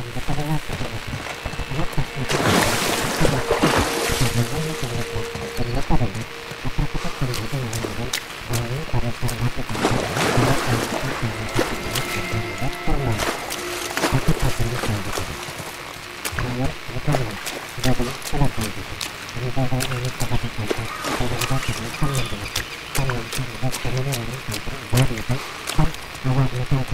んでこれは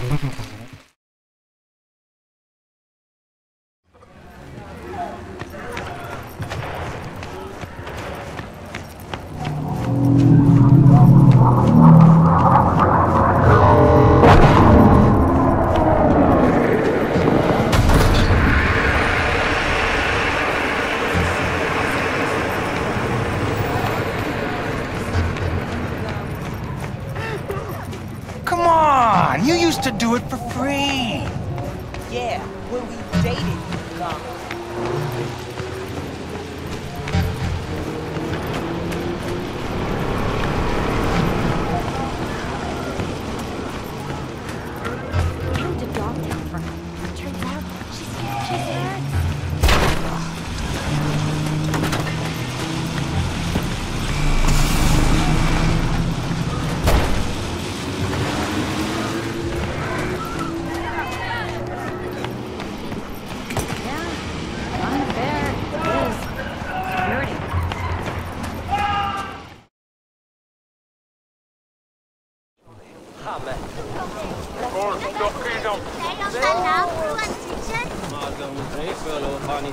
감사합니다. You used to do it for free! Yeah, when we dated, Magen med dig full och fan i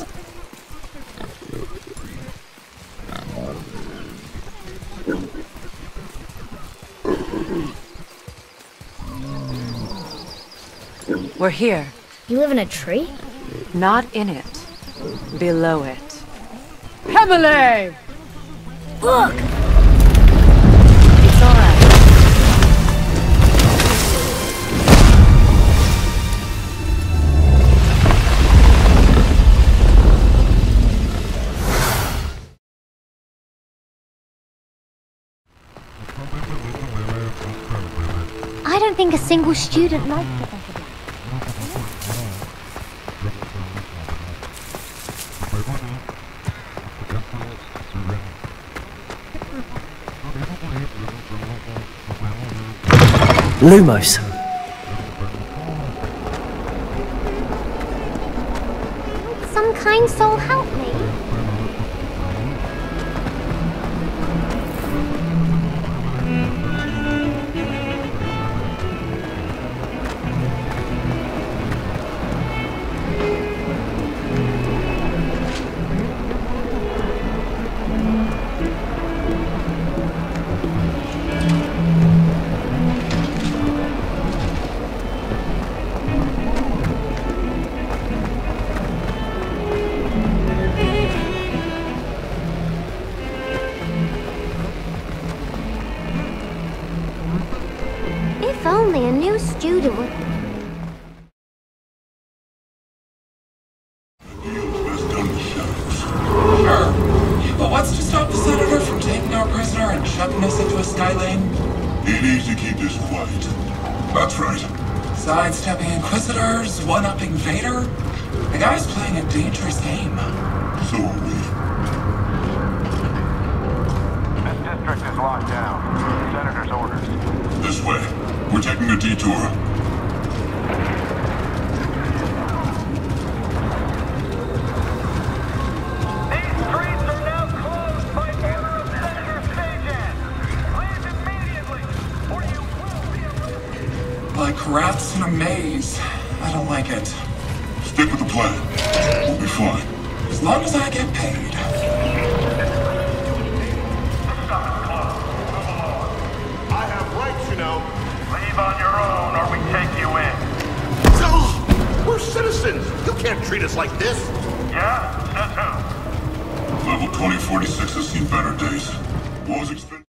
We're here. You live in a tree? Not in it. Below it. Emily! Look! Don't think a single student liked it. Lumos. Some kind soul must you do it? Best done in the shadows. Sure. But what's to stop the Senator from taking our prisoner and shoving us into a sky lane? He needs to keep this quiet. That's right. Sidestepping Inquisitors, one-upping Vader? The guy's playing a dangerous game. So are we. This district is locked down. Senator's orders. This way. We're taking a detour. These streets are now closed by order of Senator Sejan. Leave immediately, or you will be arrested. Like rats in a maze. I don't like it. Stick with the plan. We'll be fine. As long as I get paid. Can't treat us like this. Yeah? Level 2046 has seen better days. What was expected?